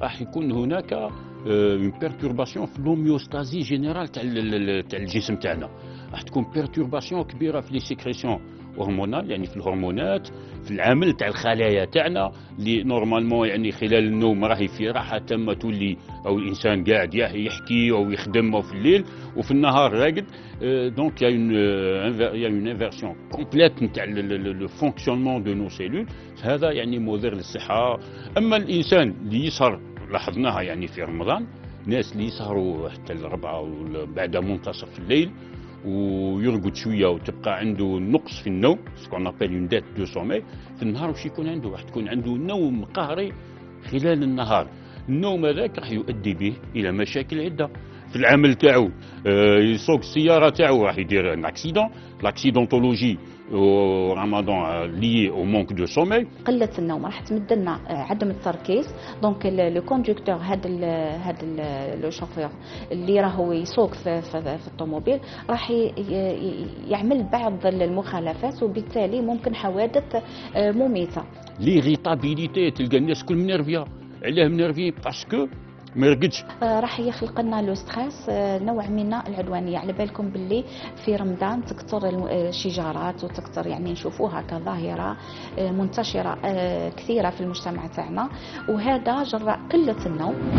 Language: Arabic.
راح يكون هناك une perturbation في l'homéostasie générale تاع تاع الجسم تاعنا. راح تكون perturbation كبيرة في les sécrétions hormonales يعني في الهرمونات في العمل تاع الخلايا تاعنا اللي normalement يعني خلال النوم راهي في راحة تامة تولي أو الإنسان قاعد يحكي أو يخدم أو في الليل وفي النهار راقد. donc y a une y a une inversion complète نتاع le fonctionnement de nos cellules هذا يعني مضر للصحة. أما الإنسان اللي يسهر لاحظناها يعني في رمضان ناس اللي يسهروا حتى الربعه بعد منتصف الليل ويرقد شوية وتبقى عنده نقص في النوم. ce qu'on appelle une dette de sommeil في النهار واش يكون عنده؟ راح تكون عنده نوم قهري خلال النهار. النوم هذاك راح يؤدي به إلى مشاكل عدة. في العمل تاعو يسوق السياره تاعو راح يدير un accident l'accidentologie رمضان liée au manque de sommeil قله النوم راح تمد لنا عدم التركيز. donc le conducteur هذا هذا le chauffeur اللي راهو يسوق في, في, في الطوموبيل راح يعمل بعض المخالفات وبالتالي ممكن حوادث مميتة. l'irritabilité تلقى الناس كل منرفية. علاه منرفي parce que ما يرقدش آه راح يخلق لنا le stress آه نوع من العدوانية. على بالكم باللي في رمضان تكثر الشجارات وتكثر يعني نشوفوها كظاهرة آه منتشرة كثيرة في المجتمع تاعنا. وهذا جراء قلة النوم.